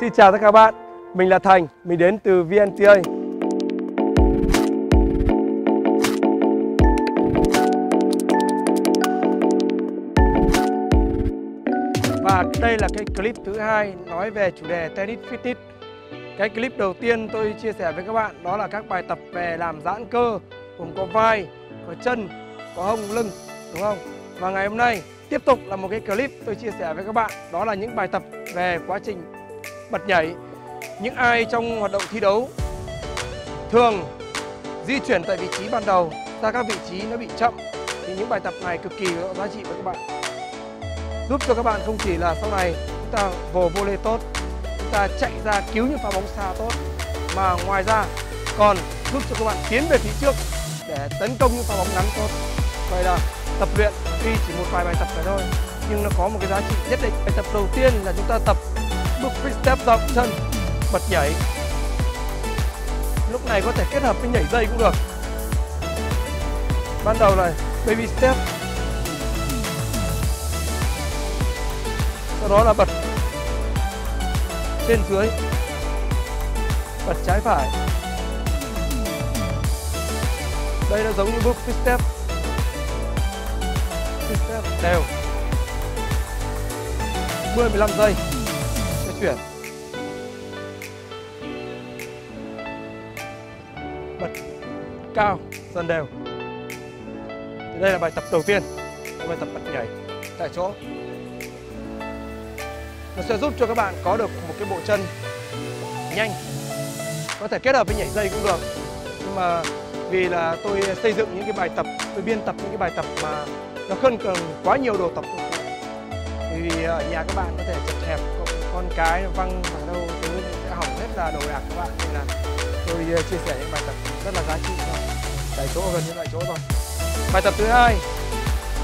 Xin chào tất cả các bạn, mình là Thành, mình đến từ VNTA. Và đây là cái clip thứ hai nói về chủ đề tennis fitness. Cái clip đầu tiên tôi chia sẻ với các bạn đó là các bài tập về làm giãn cơ gồm có vai, có chân, có hông, lưng, đúng không? Và ngày hôm nay tiếp tục là một cái clip tôi chia sẻ với các bạn đó là những bài tập về quá trình bật nhảy. Những ai trong hoạt động thi đấu thường di chuyển tại vị trí ban đầu ra các vị trí nó bị chậm, thì những bài tập này cực kỳ có giá trị với các bạn. Giúp cho các bạn không chỉ là sau này chúng ta vồ vô lê tốt, chúng ta chạy ra cứu những pha bóng xa tốt, mà ngoài ra còn giúp cho các bạn tiến về phía trước để tấn công những pha bóng ngắn tốt. Vậy là tập luyện tuy chỉ một vài bài tập này thôi, nhưng nó có một cái giá trị nhất định. Bài tập đầu tiên là chúng ta tập bước freestep step rộng chân. Bật nhảy. Lúc này có thể kết hợp với nhảy dây cũng được. Ban đầu này, baby step. Sau đó là bật trên dưới. Bật trái phải. Đây nó giống như bước free step. Free step đều. 10 15 giây chuyển. Bật cao, dần đều. Thì đây là bài tập đầu tiên. Là bài tập bật nhảy tại chỗ. Nó sẽ giúp cho các bạn có được một cái bộ chân nhanh. Có thể kết hợp với nhảy dây cũng được. Nhưng mà vì là tôi xây dựng những cái bài tập, tôi biên tập những cái bài tập mà nó không cần quá nhiều đồ tập. Vì ở ờ, nhà các bạn có thể chật hẹp con cái văng vào đâu, thứ sẽ hỏng hết là đồ đạc các bạn. Nên là tôi ờ, chia sẻ những bài tập rất là giá trị tại chỗ gần như tại chỗ rồi bài tập thứ hai.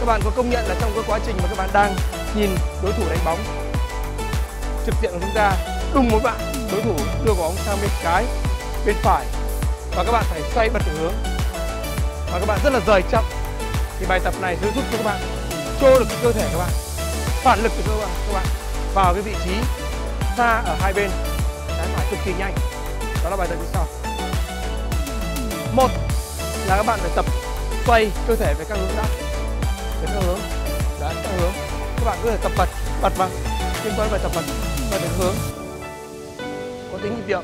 Các bạn có công nhận là trong cái quá trình mà các bạn đang nhìn đối thủ đánh bóng, trực diện của chúng ta, đùng một bạn, đối thủ đưa bóng sang bên trái, bên phải, và các bạn phải xoay bật hướng. Và các bạn rất là rời chậm. Thì bài tập này sẽ giúp cho các bạn trô được cái cơ thể các bạn, phản lực của các bạn các bạn vào cái vị trí xa ở hai bên. Trái phải cực kỳ nhanh. Đó là bài tập như sau. Một là các bạn phải tập quay cơ thể về các hướng đã về các hướng. Đấy, các hướng. Các bạn có thể tập bật bật vào. Liên quan bài tập bật bật về hướng. Có tính nhịp điệu.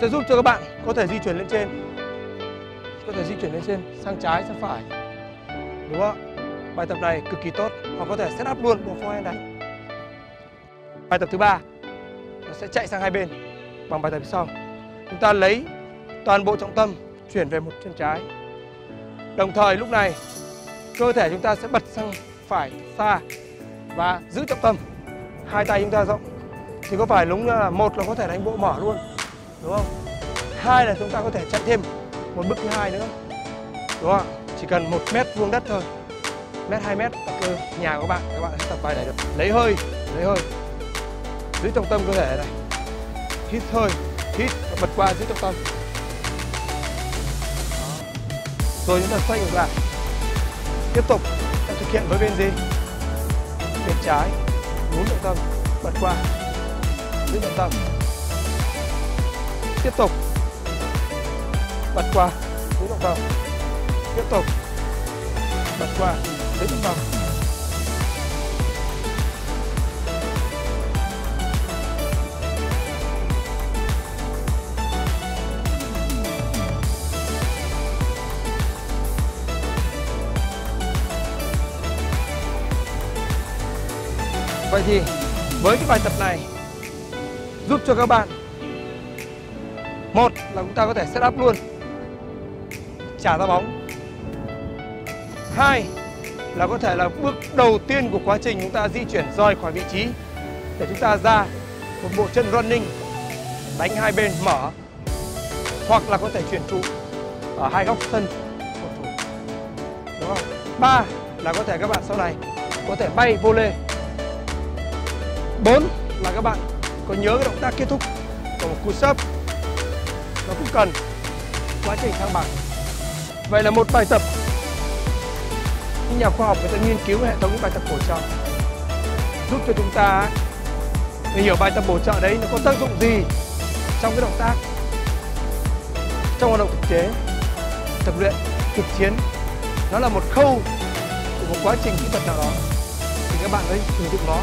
Sẽ giúp cho các bạn có thể di chuyển lên trên có thể di chuyển lên trên, sang trái, sang phải. Đúng không bài tập này cực kỳ tốt. Hoặc có thể set up luôn bộ forehand này. bài tập thứ ba, nó sẽ chạy sang hai bên bằng bài tập sau. Chúng ta lấy toàn bộ trọng tâm, chuyển về một chân trái. Đồng thời lúc này, cơ thể chúng ta sẽ bật sang phải xa và giữ trọng tâm. Hai tay chúng ta rộng. Thì có phải đúng là một là có thể đánh bộ mở luôn. Đúng không? Hai là chúng ta có thể chạy thêm một bước thứ hai nữa. Đúng không chỉ cần một mét vuông đất thôi. Mét, hai mét ở cơ nhà của bạn, các bạn sẽ tập bài này được. Lấy hơi lấy hơi. Giữ trọng tâm cơ thể này. Hít hơi, hít, và bật qua giữ trọng tâm. Rồi chúng ta xoay ngược lại. Tiếp tục ta thực hiện với bên gì? Bên trái. Muốn trọng tâm, bật qua. Giữ trọng tâm. Tiếp tục bật qua. Giữ trọng tâm tiếp tục. Bật qua. Giữ trọng tâm Vậy thì với cái bài tập này giúp cho các bạn một là chúng ta có thể set up luôn trả ra bóng. Hai là có thể là bước đầu tiên của quá trình chúng ta di chuyển roi khỏi vị trí để chúng ta ra một bộ chân running, đánh hai bên mở, hoặc là có thể chuyển trụ ở hai góc sân thủ. Đúng không? Ba là có thể các bạn sau này có thể bay vô lê. Bốn là các bạn có nhớ cái động tác kết thúc của một cú sấp. Nó cũng cần. Quá trình thăng bằng vậy là một bài tập. Những nhà khoa học người ta nghiên cứu hệ thống bài tập bổ trợ. Giúp cho chúng ta để hiểu bài tập bổ trợ đấy nó có tác dụng gì trong cái động tác, trong hoạt động thực tế, tập luyện, thực chiến. Nó là một khâu của một quá trình kỹ thuật nào đó. Thì các bạn ấy sử dụng nó.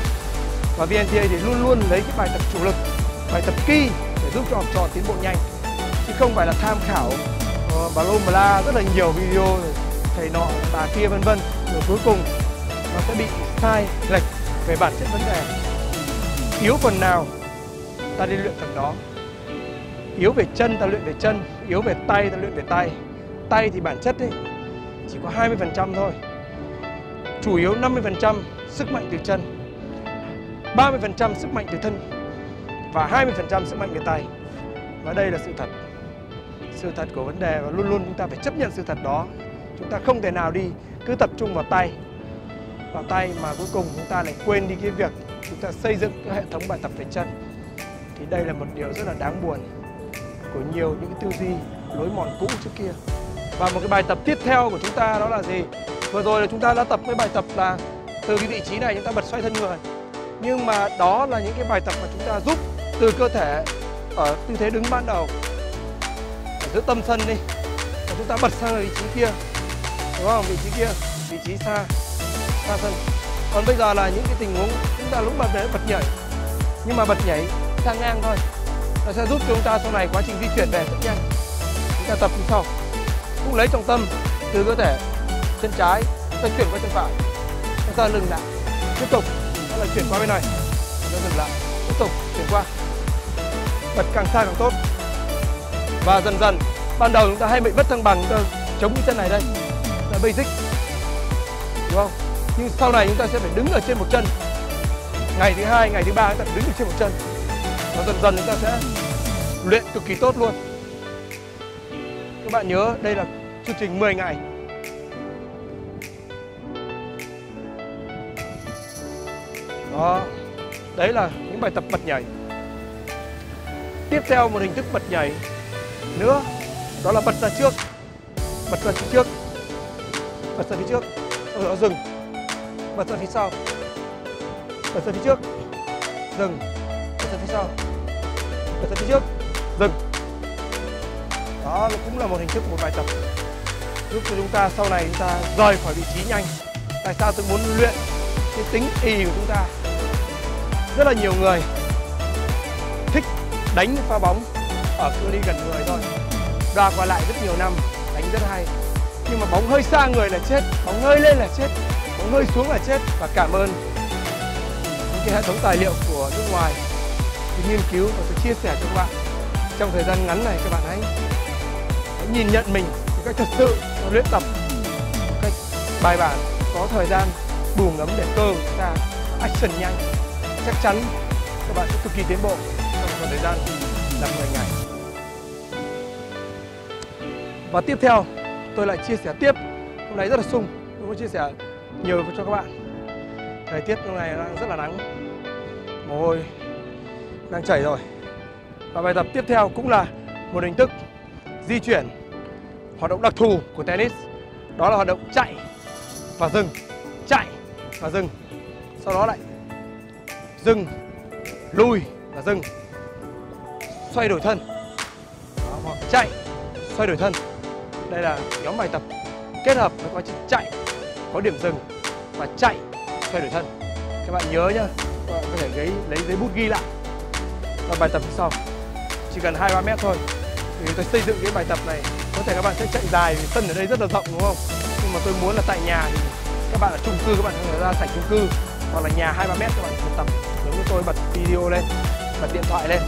Và VNTA thì luôn luôn lấy cái bài tập chủ lực, bài tập key để giúp cho học trò tiến bộ nhanh, chứ không phải là tham khảo bà lô la rất là nhiều video thầy nọ, bà kia, vân vân. Rồi cuối cùng, nó sẽ bị sai lệch về bản chất vấn đề. Yếu phần nào, ta đi luyện phần đó. Yếu về chân, ta luyện về chân. Yếu về tay, ta luyện về tay. Tay thì bản chất ấy, chỉ có 20% thôi. Chủ yếu 50% sức mạnh từ chân 30% sức mạnh từ thân và 20% sức mạnh về tay. Và đây là sự thật sự thật của vấn đề và luôn luôn chúng ta phải chấp nhận sự thật đó. Chúng ta không thể nào đi, cứ tập trung vào tay. Vào tay mà cuối cùng chúng ta lại quên đi cái việc chúng ta xây dựng cái hệ thống bài tập về chân. Thì đây là một điều rất là đáng buồn của nhiều những cái tư duy lối mòn cũ trước kia. Và một cái bài tập tiếp theo của chúng ta đó là gì? Vừa rồi là chúng ta đã tập cái bài tập là từ cái vị trí này chúng ta bật xoay thân người nhưng mà đó là những cái bài tập mà chúng ta giúp từ cơ thể ở tư thế đứng ban đầu giữa tâm sân đi. Và chúng ta bật sang vị trí kia, đúng không? Vị trí kia, vị trí xa xa sân còn bây giờ là những cái tình huống chúng ta lúc bật đấy bật nhảy. Nhưng mà bật nhảy sang ngang thôi. Nó sẽ giúp chúng ta sau này quá trình di chuyển về rất nhanh. Chúng ta tập như sau. Cũng lấy trọng tâm từ cơ thể, chân trái ta chuyển qua chân phải. Chúng ta lưng lại. Tiếp tục. Là chuyển qua bên này. Chúng ta dừng lại. Tiếp tục chuyển qua. Bật càng xa càng tốt và dần dần, ban đầu chúng ta hay bị mất thăng bằng, chúng ta chống cái chân này đây. Là basic. Đúng không? Nhưng sau này chúng ta sẽ phải đứng ở trên một chân. Ngày thứ hai, ngày thứ ba chúng ta đứng ở trên một chân. Và dần dần chúng ta sẽ luyện cực kỳ tốt luôn. Các bạn nhớ, đây là chương trình 10 ngày. Đó. Đấy là những bài tập bật nhảy. Tiếp theo một hình thức bật nhảy nữa, đó là bật ra trước. Bật ra phía trước. Bật ra phía trước. Sau đó dừng. Bật ra phía sau. Bật ra phía trước. Dừng. Bật ra phía sau. Bật ra phía trước. Dừng. Đó, cũng là một hình thức một bài tập. Giúp cho chúng ta sau này chúng ta rời khỏi vị trí nhanh. Tại sao tôi muốn luyện cái tính y của chúng ta? Rất là nhiều người thích đánh pha bóng ở cự ly gần người thôi. Đoạt qua lại rất nhiều năm đánh rất hay. Nhưng mà bóng hơi xa người là chết bóng hơi lên là chết bóng hơi xuống là chết. Và cảm ơn những cái hệ thống tài liệu của nước ngoài cái nghiên cứu và tôi chia sẻ cho các bạn. Trong thời gian ngắn này các bạn hãy, hãy nhìn nhận mình một cách thật sự luyện tập một cách bài bản có thời gian bù ngấm để cơ của chúng ta action nhanh. Chắc chắn các bạn sẽ cực kỳ tiến bộ trong thời gian là 10 ngày và tiếp theo tôi lại chia sẻ tiếp. Hôm nay rất là sung tôi muốn chia sẻ nhiều cho các bạn. Thời tiết hôm nay đang rất là nắng mồ hôi đang chảy rồi. Và bài tập tiếp theo cũng là một hình thức di chuyển hoạt động đặc thù của tennis. Đó là hoạt động chạy và dừng chạy và dừng. Sau đó lại dừng lùi và dừng xoay đổi thân. Đó, chạy xoay đổi thân đây là nhóm bài tập kết hợp với quá trình chạy có điểm dừng và chạy xoay đổi thân. Các bạn nhớ nhá các bạn có thể lấy lấy giấy bút ghi lại và bài tập như sau. Chỉ cần hai ba mét thôi thì tôi xây dựng cái bài tập này. Có thể các bạn sẽ chạy dài vì sân ở đây rất là rộng đúng không? Nhưng mà tôi muốn là tại nhà thì các bạn ở chung cư các bạn có thể ra sảnh chung cư hoặc là nhà hai ba mét các bạn tập. Giống như tôi bật video lên bật điện thoại lên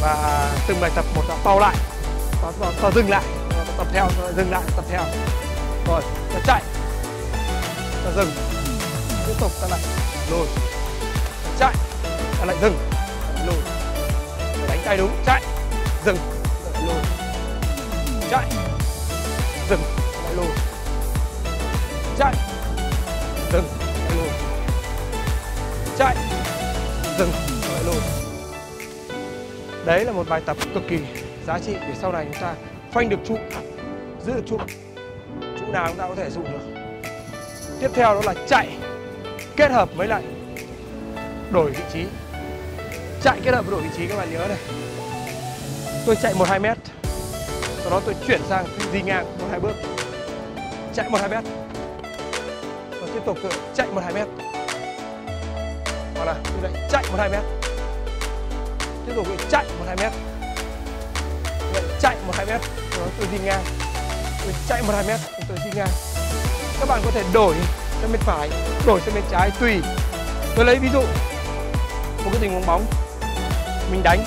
và từng bài tập một là pau lại và, và, và dừng lại tập theo ta dừng lại, tập theo. Rồi, ta chạy. Ta dừng. Tiếp tục, ta lại lùi. Chạy. Ta lại dừng. Lùi. Đánh tay đúng. Chạy. Dừng. Lại lùi. Chạy. Dừng. Lại lùi. Chạy. Dừng. Lại lùi. Chạy. Dừng. Lại lùi. Đấy là một bài tập cực kỳ giá trị để sau này chúng ta phanh được trụ giữ được trụ. Trụ nào chúng ta có thể dùng được. Tiếp theo đó là chạy, kết hợp với lại đổi vị trí. Chạy kết hợp với đổi vị trí, các bạn nhớ này. Tôi chạy một hai mét, sau đó tôi chuyển sang di ngang một hai bước. Chạy một hai mét. Và tiếp tục chạy một hai mét. Hoặc là tôi lại chạy một hai mét. Tiếp tục chạy một hai mét. Lại chạy một hai mét, sau đó tôi di ngang tôi chạy một hai mét, tôi di ngang các bạn có thể đổi sang bên phải, đổi sang bên trái tùy. Tôi lấy ví dụ, một cái tình huống bóng. Mình đánh.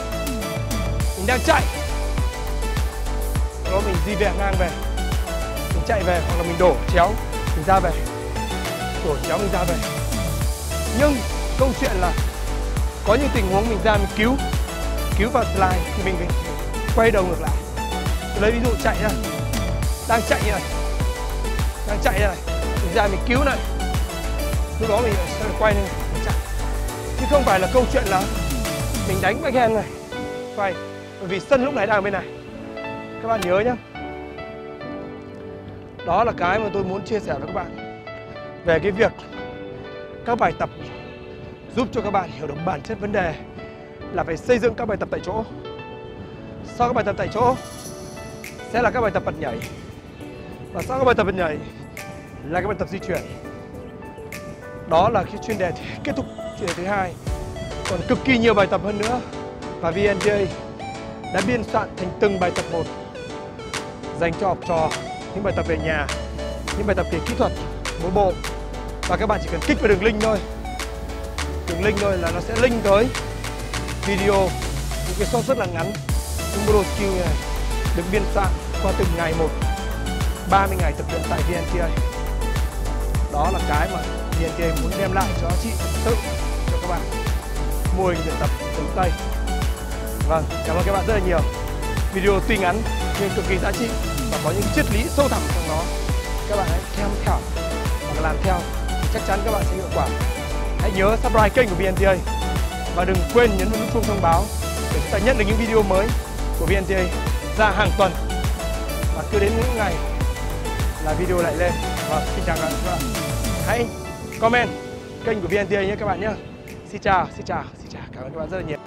Mình đang chạy. Đó mình di về ngang về. Mình chạy về, hoặc là mình đổ chéo, mình ra về. Đổ chéo, mình ra về. Nhưng câu chuyện là có những tình huống mình ra mình cứu. Cứu vào slide thì mình phải quay đầu ngược lại. Tôi lấy ví dụ chạy ra đang chạy như này. Đang chạy như này. Thực ra mình cứu này. Lúc đó mình sẽ quay lên mình chạy. Chứ không phải là câu chuyện là mình đánh backhand này. Quay bởi vì sân lúc này đang bên này. Các bạn nhớ nhá. đó là cái mà tôi muốn chia sẻ với các bạn về cái việc các bài tập giúp cho các bạn hiểu được bản chất vấn đề là phải xây dựng các bài tập tại chỗ. Sau các bài tập tại chỗ, sẽ là các bài tập bật nhảy và sau các bài tập bên nhảy là các bài tập di chuyển. Đó là cái chuyên đề kết thúc chuyên đề thứ hai. Còn cực kỳ nhiều bài tập hơn nữa. Và VNJ đã biên soạn thành từng bài tập một, dành cho học trò, những bài tập về nhà, những bài tập về kỹ thuật mỗi bộ. Và các bạn chỉ cần kích vào đường link thôi. Đường link thôi là nó sẽ link tới video, những cái short rất là ngắn, những model skill này được biên soạn qua từng ngày một. 30 ngày tập luyện tại VNTA đó là cái mà VNTA muốn đem lại cho chị sự cho các bạn mô hình luyện tập hướng tay. Vâng, cảm ơn các bạn rất là nhiều. Video tuy ngắn nhưng cực kỳ giá trị và có những triết lý sâu thẳm trong nó. Các bạn hãy tham khảo và làm theo thì chắc chắn các bạn sẽ hiệu quả. Hãy nhớ subscribe kênh của VNTA và đừng quên nhấn vào nút chuông thông báo để chúng ta nhận được những video mới của VNTA ra hàng tuần. Và cứ đến những ngày là video lại lên. Vâng xin chào các bạn. Vâng. Hãy comment kênh của VNTA nhé các bạn nhé. Xin chào xin chào xin chào. Cảm ơn các bạn rất là nhiều.